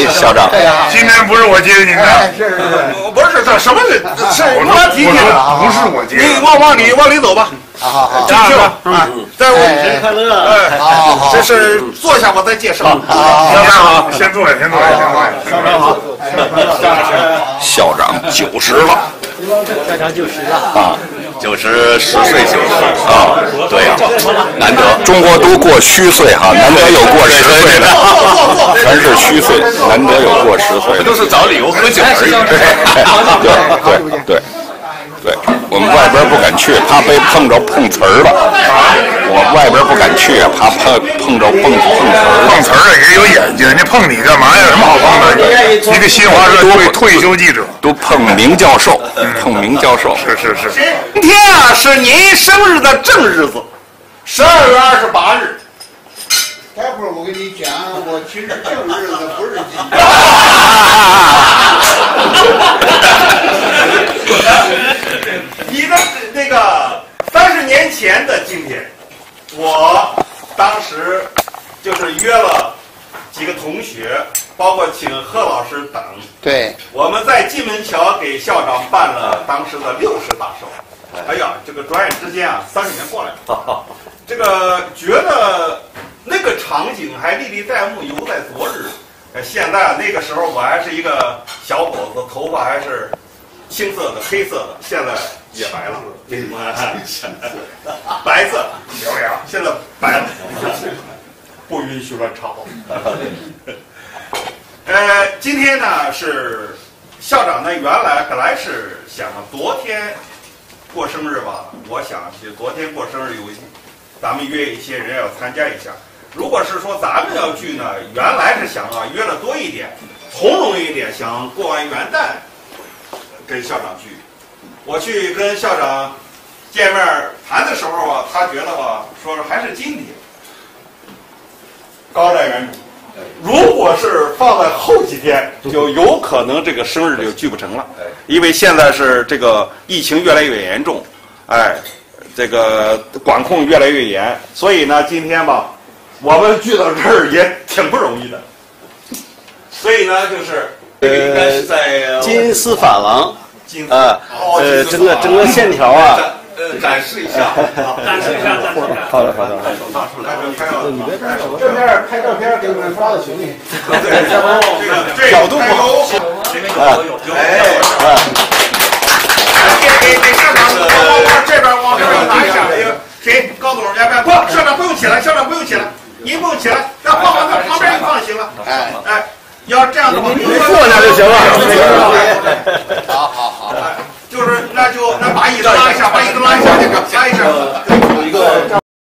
哎，校长，今天不是我接您的，是是是，不是这什么？是我妈提说醒的。不是我接。你，往往里往里走吧，好好好，进去吧。啊，在我哎快乐。哎，好好好。这是坐下我再介绍。先好，先坐下，先坐下，先坐下。校长好，校长九十了。校长九十了，啊，九十十岁九十。啊，对呀、难得中国都过虚岁哈，难得有过十岁的，虚岁，难得有过十岁的，都是找理由喝酒而已。对对对对，我们外边不敢去，怕被碰着碰瓷儿了。我外边不敢去，怕碰碰着碰碰瓷儿。碰瓷儿的也有眼睛，人家碰你干嘛呀？有什么好碰的？一个新华社退退休记者，都碰明教授，碰明教授。是是是，今天啊是您生日的正日子，十二月二十八日。待会儿我跟你讲，我其实正日子不是今天。你的那个三十年前的今天，我当时就是约了几个同学，包括请贺老师等，对，我们在蓟门桥给校长办了当时的六十大寿。哎呀，这个转眼之间啊，三十年过来了，这个觉得那个场景还历历在目，犹在昨日。呃，现在那个时候我还是一个小伙子，头发还是青色的、黑色的，现在也白了，什么白色，小雅，现在白了，不允许乱吵。呃，今天呢是校长呢，原来本来是想昨天过生日吧，我想是昨天过生日有，咱们约一些人要参加一下。如果是说咱们要聚呢，原来是想啊约了多一点，从容一点，想过完元旦跟校长聚。我去跟校长见面谈的时候啊，他觉得吧，说还是今天高瞻远瞩。如果是放在后几天，就有可能这个生日就聚不成了，因为现在是这个疫情越来越严重，哎，这个管控越来越严，所以呢，今天吧，我们聚到这儿也挺不容易的。所以呢，就是这个应该是在金丝珐琅。金啊，呃，整个整个线条啊，呃展示一下，展示一下，展示一下。好的好的。拍照正面拍照片给你们发到群里。对，这个这角度不好，这个有有有哎，哎哎，要这样的话，您坐下就行了。好好好，就是那就那把椅子拉一下吧。